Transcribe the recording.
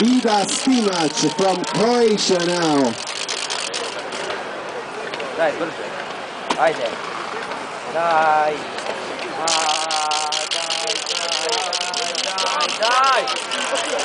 Ida Stimac from Croatia now. Daj, brže. Ajde. Daj. A, daj, daj, daj, daj, daj.